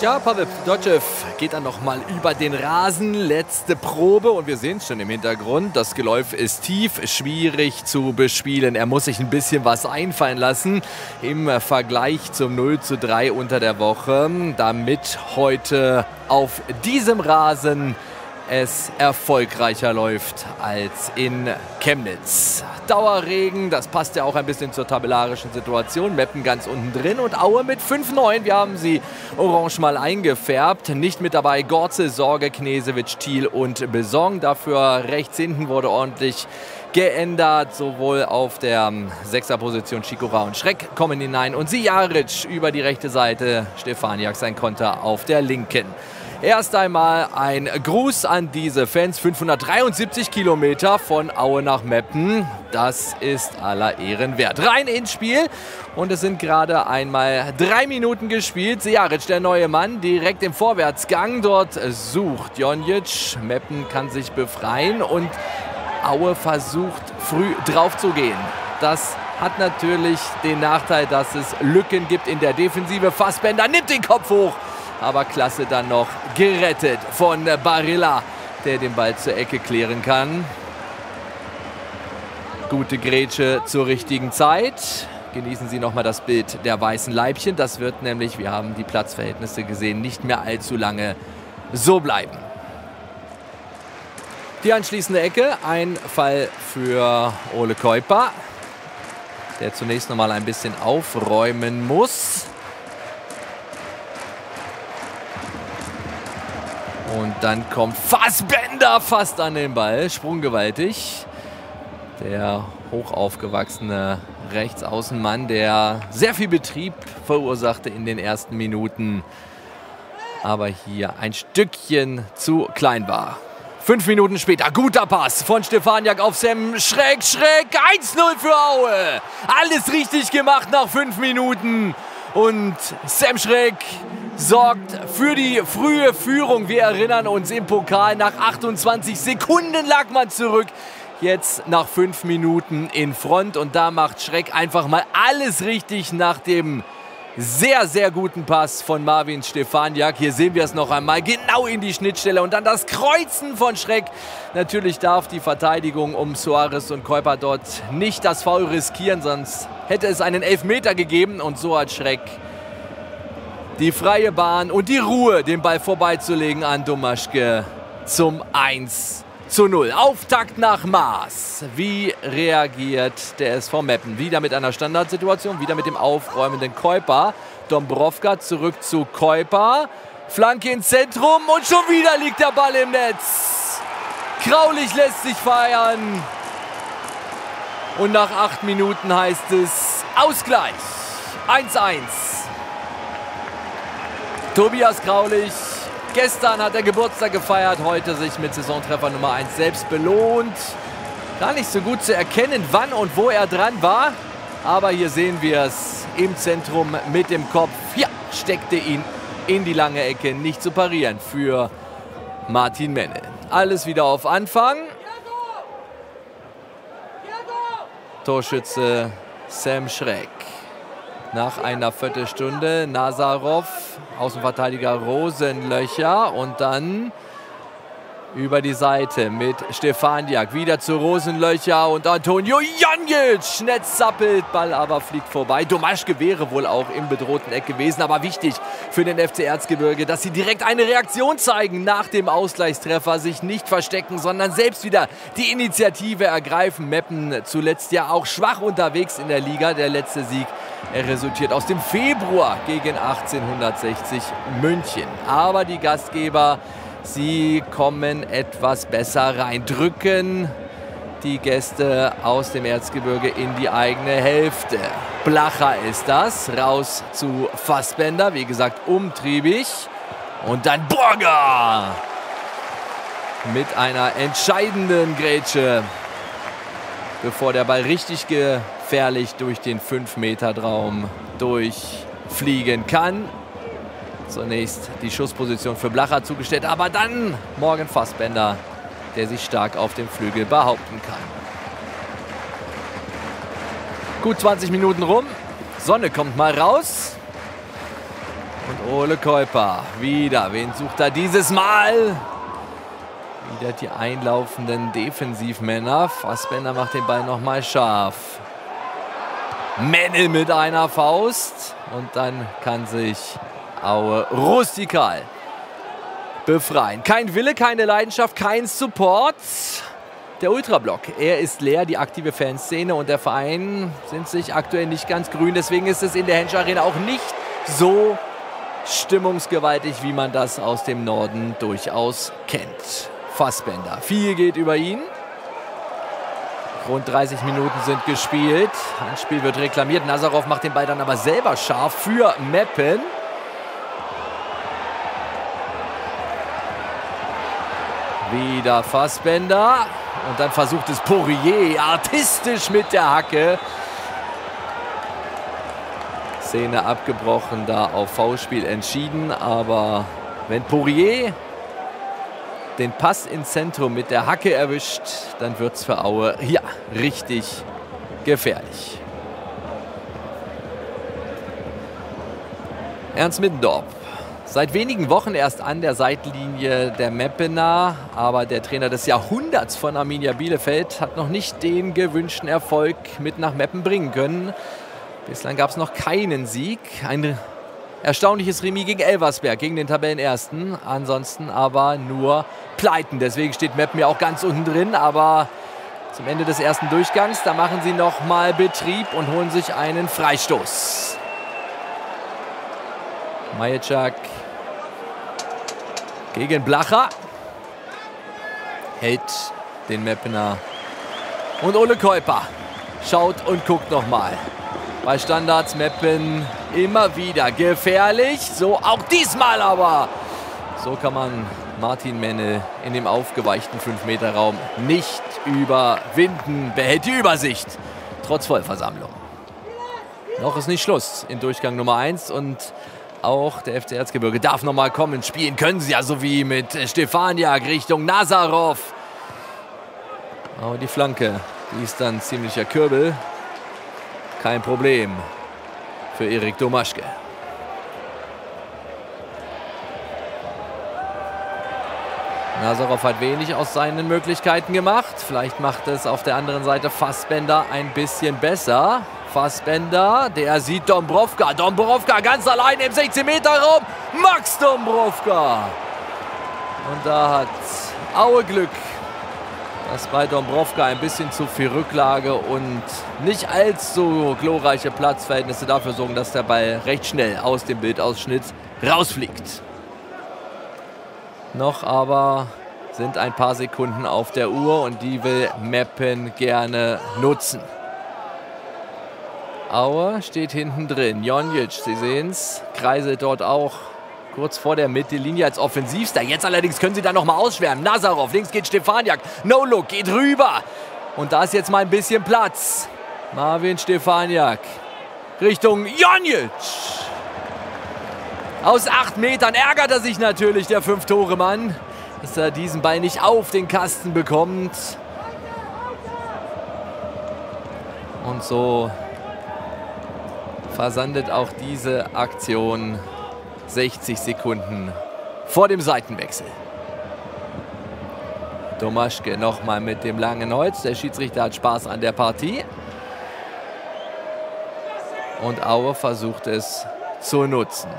Ja, Pavel Dotschew geht dann noch mal über den Rasen. Letzte Probe und wir sehen es schon im Hintergrund. Das Geläuf ist tief, schwierig zu bespielen. Er muss sich ein bisschen was einfallen lassen im Vergleich zum 0 zu 3 unter der Woche, damit heute auf diesem Rasen es erfolgreicher läuft als in Chemnitz. Dauerregen, das passt ja auch ein bisschen zur tabellarischen Situation. Meppen ganz unten drin und Aue mit 5-9. Wir haben sie orange mal eingefärbt. Nicht mit dabei Gorze, Sorge, Knesewitsch, Thiel und Besong. Dafür rechts hinten wurde ordentlich geändert. Sowohl auf der Sechserposition Schikora und Schreck kommen hinein. Und Sijaric über die rechte Seite. Stefaniak sein Konter auf der linken. Erst einmal ein Gruß an diese Fans. 573 Kilometer von Aue nach Meppen. Das ist aller Ehren wert. Rein ins Spiel. Und es sind gerade einmal drei Minuten gespielt. Sejaric, der neue Mann, direkt im Vorwärtsgang. Dort sucht Jonjic. Meppen kann sich befreien. Und Aue versucht früh drauf zu gehen. Das hat natürlich den Nachteil, dass es Lücken gibt in der Defensive. Fassbender nimmt den Kopf hoch aber klasse dann noch gerettet von Barilla, der den Ball zur Ecke klären kann. Gute Grätsche zur richtigen Zeit. Genießen Sie nochmal das Bild der weißen Leibchen. Das wird nämlich, wir haben die Platzverhältnisse gesehen, nicht mehr allzu lange so bleiben. Die anschließende Ecke, ein Fall für Ole Keuper, der zunächst nochmal ein bisschen aufräumen muss. Und dann kommt Fassbender fast an den Ball. Sprunggewaltig. Der hochaufgewachsene Rechtsaußenmann, der sehr viel Betrieb verursachte in den ersten Minuten. Aber hier ein Stückchen zu klein war. Fünf Minuten später, guter Pass von Stefaniak auf Sam Schreck, Schreck, 1-0 für Aue. Alles richtig gemacht nach fünf Minuten. Und Sam Schreck sorgt für die frühe Führung. Wir erinnern uns im Pokal, nach 28 Sekunden lag man zurück. Jetzt nach fünf Minuten in Front und da macht Schreck einfach mal alles richtig nach dem sehr, sehr guten Pass von Marvin Stefaniak. Hier sehen wir es noch einmal, genau in die Schnittstelle und dann das Kreuzen von Schreck. Natürlich darf die Verteidigung um Soares und Käuper dort nicht das Foul riskieren, sonst hätte es einen Elfmeter gegeben und so hat Schreck die freie Bahn und die Ruhe, den Ball vorbeizulegen an Domaschke zum 1 zu 0. Auftakt nach Maß. Wie reagiert der SV Meppen? Wieder mit einer Standardsituation, wieder mit dem aufräumenden Käuper. Dombrovka zurück zu Käuper. Flanke ins Zentrum und schon wieder liegt der Ball im Netz. Graulich lässt sich feiern. Und nach acht Minuten heißt es Ausgleich. 1-1. Tobias Graulich. Gestern hat er Geburtstag gefeiert, heute sich mit Saisontreffer Nummer 1 selbst belohnt. Gar nicht so gut zu erkennen, wann und wo er dran war. Aber hier sehen wir es im Zentrum mit dem Kopf. Ja, steckte ihn in die lange Ecke. Nicht zu parieren für Martin Menne. Alles wieder auf Anfang. Torschütze Sam Schreck. Nach einer Viertelstunde Nazarov, Außenverteidiger Rosenlöcher und dann über die Seite mit Stefaniak. Wieder zu Rosenlöcher und Antonio Janic. Netz zappelt, Ball aber fliegt vorbei. Domaschke wäre wohl auch im bedrohten Eck gewesen, aber wichtig für den FC Erzgebirge, dass sie direkt eine Reaktion zeigen nach dem Ausgleichstreffer, sich nicht verstecken, sondern selbst wieder die Initiative ergreifen. Meppen zuletzt ja auch schwach unterwegs in der Liga. Der letzte Sieg er resultiert aus dem Februar gegen 1860 München. Aber die Gastgeber Sie kommen etwas besser rein, drücken die Gäste aus dem Erzgebirge in die eigene Hälfte. Blacher ist das, raus zu Fassbender, wie gesagt umtriebig. Und dann Burger mit einer entscheidenden Grätsche, bevor der Ball richtig gefährlich durch den 5-Meter-Traum durchfliegen kann. Zunächst die Schussposition für Blacher zugestellt, aber dann Morgan Fassbender, der sich stark auf dem Flügel behaupten kann. Gut 20 Minuten rum. Sonne kommt mal raus. Und Ole Käuper wieder. Wen sucht er dieses Mal? Wieder die einlaufenden Defensivmänner. Fassbender macht den Ball nochmal scharf. Männel mit einer Faust. Und dann kann sich Aue rustikal befreien. Kein Wille, keine Leidenschaft, kein Support. Der Ultrablock, er ist leer, die aktive Fanszene und der Verein sind sich aktuell nicht ganz grün. Deswegen ist es in der Hensch Arena auch nicht so stimmungsgewaltig, wie man das aus dem Norden durchaus kennt. Fassbender. Viel geht über ihn. Rund 30 Minuten sind gespielt. Ein Spiel wird reklamiert. Nazarov macht den Ball dann aber selber scharf für Meppen. Wieder Fassbender. Und dann versucht es Poirier artistisch mit der Hacke. Szene abgebrochen, da auf Foulspiel entschieden. Aber wenn Poirier den Pass ins Zentrum mit der Hacke erwischt, dann wird es für Aue ja richtig gefährlich. Ernst Middendorf Seit wenigen Wochen erst an der Seitenlinie der Meppener, aber der Trainer des Jahrhunderts von Arminia Bielefeld hat noch nicht den gewünschten Erfolg mit nach Meppen bringen können. Bislang gab es noch keinen Sieg. Ein erstaunliches Remis gegen Elversberg, gegen den Tabellenersten. Ansonsten aber nur Pleiten. Deswegen steht Meppen ja auch ganz unten drin. Aber zum Ende des ersten Durchgangs, da machen sie nochmal Betrieb und holen sich einen Freistoß. Majeczak gegen Blacher. Hält den Meppener. Und Ole Käuper schaut und guckt nochmal. Bei Standards Meppen immer wieder gefährlich. So auch diesmal aber. So kann man Martin Menne in dem aufgeweichten 5-Meter-Raum nicht überwinden. Behält die Übersicht, trotz Vollversammlung. Noch ist nicht Schluss in Durchgang Nummer 1 und auch der FC Erzgebirge darf nochmal kommen. Spielen können sie ja so wie mit Stefaniak Richtung Nazarov. Aber die Flanke, die ist dann ziemlicher Kürbel. Kein Problem für Erik Domaschke. Nazarov hat wenig aus seinen Möglichkeiten gemacht. Vielleicht macht es auf der anderen Seite Fassbender ein bisschen besser. Fassbender, der sieht Dombrovka. Dombrovka ganz allein im 16-Meter-Raum. Max Dombrovka. Und da hat Aue Glück, dass bei Dombrovka ein bisschen zu viel Rücklage und nicht allzu glorreiche Platzverhältnisse dafür sorgen, dass der Ball recht schnell aus dem Bildausschnitt rausfliegt. Noch aber sind ein paar Sekunden auf der Uhr und die will Meppen gerne nutzen. Aue steht hinten drin. Jonjic, Sie sehen es, kreiselt dort auch kurz vor der Mittellinie als Offensivster. Jetzt allerdings können sie da nochmal ausschwärmen. Nazarov, links geht Stefaniak. No Look, geht rüber. Und da ist jetzt mal ein bisschen Platz. Marvin Stefaniak Richtung Jonjic. Aus acht Metern ärgert er sich natürlich, der Fünf-Tore-Mann, dass er diesen Ball nicht auf den Kasten bekommt. Und so versandet auch diese Aktion 60 Sekunden vor dem Seitenwechsel. Domaschke nochmal mit dem langen Holz. Der Schiedsrichter hat Spaß an der Partie. Und Aue versucht es zu nutzen.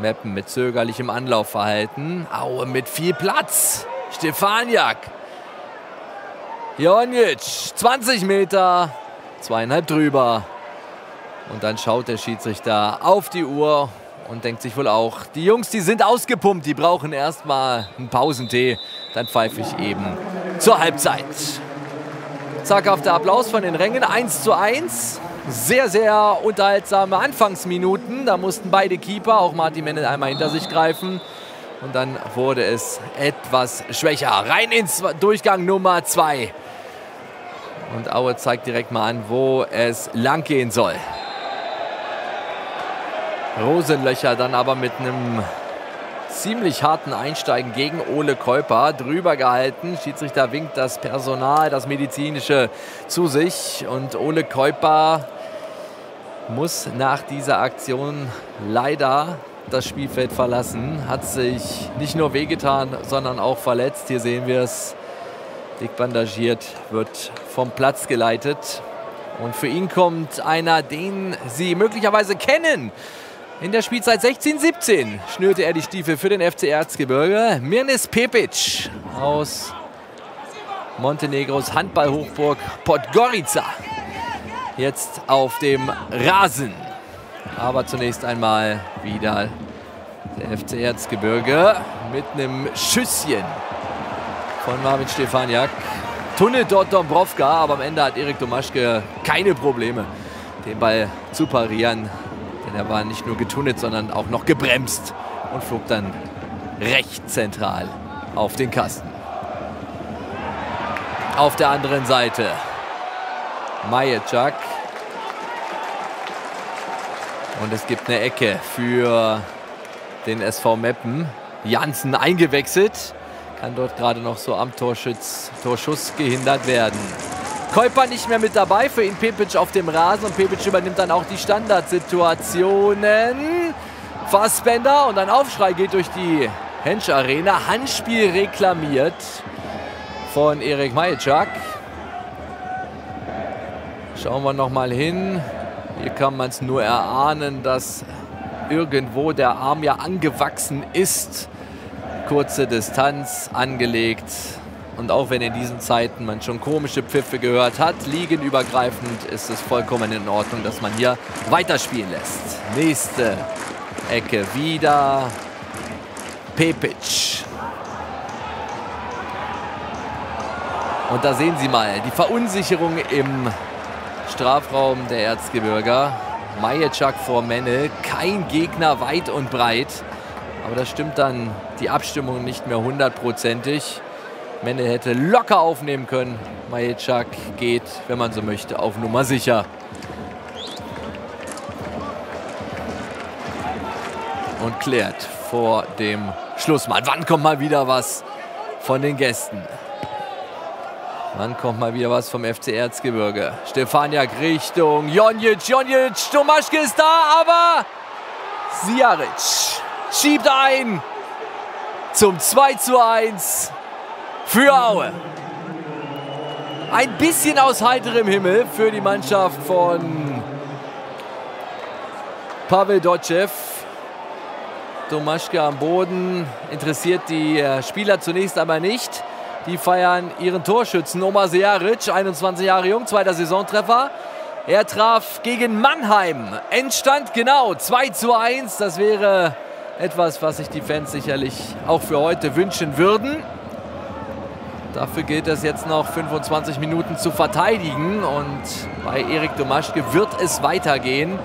Meppen mit zögerlichem Anlaufverhalten. Aue mit viel Platz. Stefaniak. Jonic, 20 Meter, zweieinhalb drüber. Und dann schaut der Schiedsrichter auf die Uhr und denkt sich wohl auch, die Jungs, die sind ausgepumpt, die brauchen erstmal einen Pausentee. Dann pfeife ich eben zur Halbzeit. Der Applaus von den Rängen, 1 zu 1. Sehr, sehr unterhaltsame Anfangsminuten. Da mussten beide Keeper, auch Martin Mennel, einmal hinter sich greifen. Und dann wurde es etwas schwächer. Rein ins Durchgang Nummer 2. Und Aue zeigt direkt mal an, wo es lang gehen soll. Rosenlöcher dann aber mit einem ziemlich harten Einsteigen gegen Ole Käuper drüber gehalten. Schiedsrichter winkt das Personal, das medizinische zu sich und Ole Käuper muss nach dieser Aktion leider das Spielfeld verlassen. Hat sich nicht nur wehgetan, sondern auch verletzt. Hier sehen wir es. Dick bandagiert, wird vom Platz geleitet. Und für ihn kommt einer, den Sie möglicherweise kennen. In der Spielzeit 16-17 schnürte er die Stiefel für den FC Erzgebirge. Mirnis Pepic aus Montenegros Handballhochburg Podgorica. Jetzt auf dem Rasen. Aber zunächst einmal wieder der FC Erzgebirge mit einem Schüsschen von Marvin Stefaniak. Tunnelt dort Dombrovka, aber am Ende hat Erik Domaschke keine Probleme, den Ball zu parieren. Denn er war nicht nur getunnelt, sondern auch noch gebremst und flog dann recht zentral auf den Kasten. Auf der anderen Seite Majecak. Und es gibt eine Ecke für den SV Meppen. Janssen eingewechselt. Kann dort gerade noch so am Torschütz, Torschuss gehindert werden. Käuper nicht mehr mit dabei, für ihn Pepic auf dem Rasen und Pepic übernimmt dann auch die Standardsituationen. Fassbender und ein Aufschrei geht durch die Hensch Arena. Handspiel reklamiert von Erik Majczak. Schauen wir noch mal hin. Hier kann man es nur erahnen, dass irgendwo der Arm ja angewachsen ist. Kurze Distanz angelegt. Und auch wenn in diesen Zeiten man schon komische Pfiffe gehört hat, liegenübergreifend ist es vollkommen in Ordnung, dass man hier weiterspielen lässt. Nächste Ecke wieder Pepic. Und da sehen Sie mal die Verunsicherung im Strafraum der Erzgebirger. Majeczak vor Menne, kein Gegner weit und breit. Aber da stimmt dann die Abstimmung nicht mehr hundertprozentig. Menne hätte locker aufnehmen können. Majeczak geht, wenn man so möchte, auf Nummer sicher. Und klärt vor dem Schlussmann. Wann kommt mal wieder was von den Gästen? Wann kommt mal wieder was vom FC Erzgebirge? Stefaniak Richtung Jonic, Jonic, Tomaschke ist da, aber Siaric schiebt ein zum 2 zu 1 für Aue. Ein bisschen aus heiterem Himmel für die Mannschaft von Pavel Dotschew. Tomaschke am Boden interessiert die äh, Spieler zunächst einmal nicht. Die feiern ihren Torschützen Omar Sejaric, 21 Jahre jung, zweiter Saisontreffer. Er traf gegen Mannheim. Endstand genau 2 zu 1. Das wäre etwas, was sich die Fans sicherlich auch für heute wünschen würden. Dafür gilt es jetzt noch 25 Minuten zu verteidigen. Und bei Erik Domaschke wird es weitergehen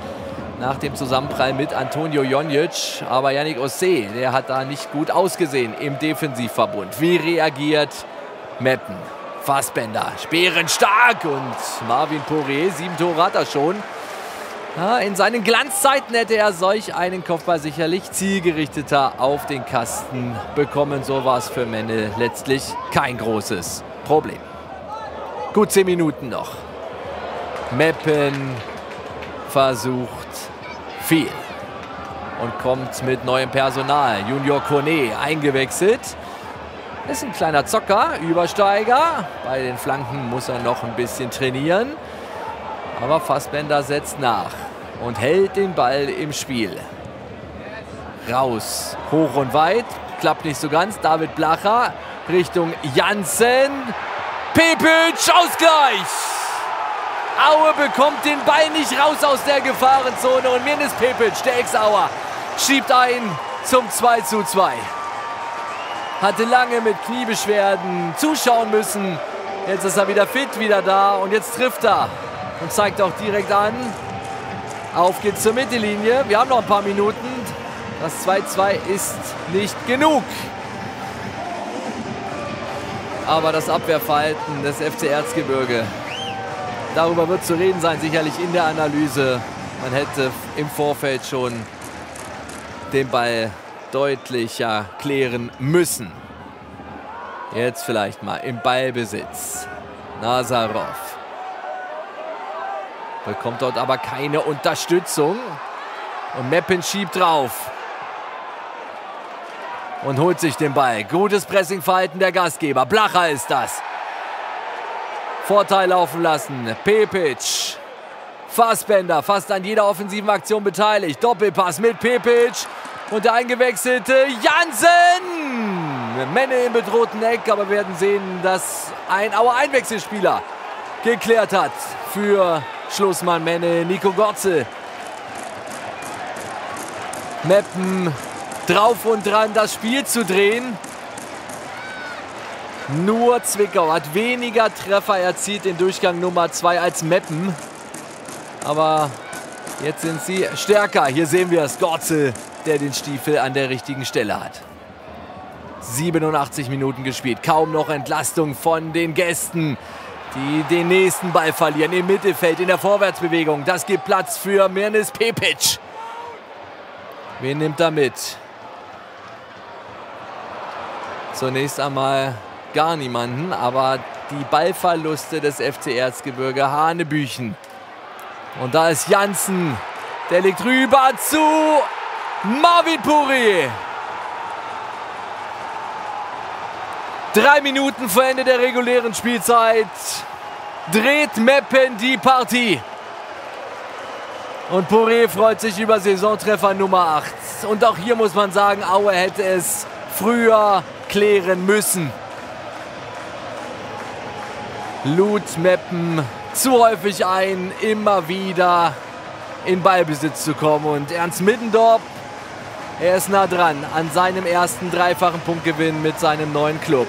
nach dem Zusammenprall mit Antonio Jonic. Aber Yannick Ossé, der hat da nicht gut ausgesehen im Defensivverbund. Wie reagiert Meppen? Fassbender, Speeren stark und Marvin Poré, sieben Tore hat er schon. In seinen Glanzzeiten hätte er solch einen Kopfball sicherlich zielgerichteter auf den Kasten bekommen. So war es für Menne letztlich kein großes Problem. Gut zehn Minuten noch. Meppen versucht viel und kommt mit neuem Personal. Junior Kone eingewechselt. Ist ein kleiner Zocker, Übersteiger. Bei den Flanken muss er noch ein bisschen trainieren. Aber Fassbender setzt nach und hält den Ball im Spiel. Raus, hoch und weit. Klappt nicht so ganz. David Blacher Richtung Janssen. Pepic, Ausgleich! Aue bekommt den Ball nicht raus aus der Gefahrenzone und Mirnis Pepic, der Ex-Auer, schiebt ein zum 2 zu 2. Hatte lange mit Kniebeschwerden zuschauen müssen. Jetzt ist er wieder fit, wieder da und jetzt trifft er und zeigt auch direkt an. Auf geht's zur Mittellinie. Wir haben noch ein paar Minuten. Das 2-2 ist nicht genug. Aber das Abwehrverhalten des FC Erzgebirge Darüber wird zu reden sein, sicherlich in der Analyse. Man hätte im Vorfeld schon den Ball deutlicher klären müssen. Jetzt vielleicht mal im Ballbesitz. Nazarov bekommt dort aber keine Unterstützung. Und Meppen schiebt drauf. und holt sich den Ball. Gutes Pressingverhalten der Gastgeber. Blacher ist das. Vorteil laufen lassen. Pepic. Fassbender fast an jeder offensiven Aktion beteiligt. Doppelpass mit Pepic. Und der eingewechselte Jansen. Menne im bedrohten Eck, aber wir werden sehen, dass ein Auer Einwechselspieler geklärt hat für Schlussmann Menne, Nico Gotze. Meppen drauf und dran, das Spiel zu drehen. Nur Zwickau hat weniger Treffer erzielt in Durchgang Nummer 2 als Meppen. Aber jetzt sind sie stärker. Hier sehen wir es, Gotze, der den Stiefel an der richtigen Stelle hat. 87 Minuten gespielt, kaum noch Entlastung von den Gästen, die den nächsten Ball verlieren im Mittelfeld in der Vorwärtsbewegung. Das gibt Platz für Mirnis Pepic. Wen nimmt er mit? Zunächst einmal gar niemanden, aber die Ballverluste des FC Erzgebirge Hanebüchen. Und da ist Janssen, der liegt rüber zu Marvin Puri. Drei Minuten vor Ende der regulären Spielzeit dreht Meppen die Partie. Und Poré freut sich über Saisontreffer Nummer 8. Und auch hier muss man sagen, Aue hätte es früher klären müssen. Lud Meppen zu häufig ein, immer wieder in Ballbesitz zu kommen. Und Ernst Middendorf, er ist nah dran an seinem ersten dreifachen Punktgewinn mit seinem neuen Club.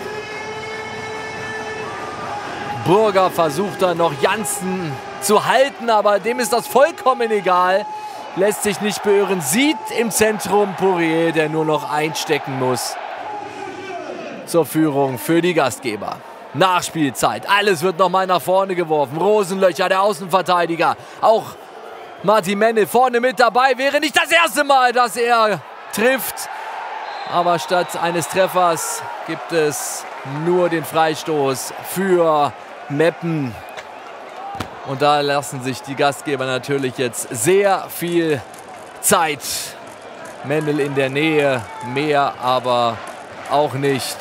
Burger versucht da noch Janssen zu halten, aber dem ist das vollkommen egal. Lässt sich nicht beirren, sieht im Zentrum Poirier, der nur noch einstecken muss. Zur Führung für die Gastgeber. Nachspielzeit. Alles wird nochmal nach vorne geworfen. Rosenlöcher, der Außenverteidiger. Auch Martin Menne vorne mit dabei. Wäre nicht das erste Mal, dass er trifft. Aber statt eines Treffers gibt es nur den Freistoß für Meppen. Und da lassen sich die Gastgeber natürlich jetzt sehr viel Zeit. Mendel in der Nähe, mehr aber auch nicht.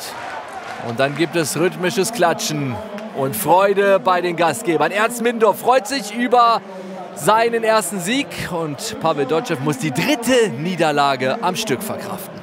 Und dann gibt es rhythmisches Klatschen und Freude bei den Gastgebern. Ernst Mindorf freut sich über seinen ersten Sieg und Pavel Dotschew muss die dritte Niederlage am Stück verkraften.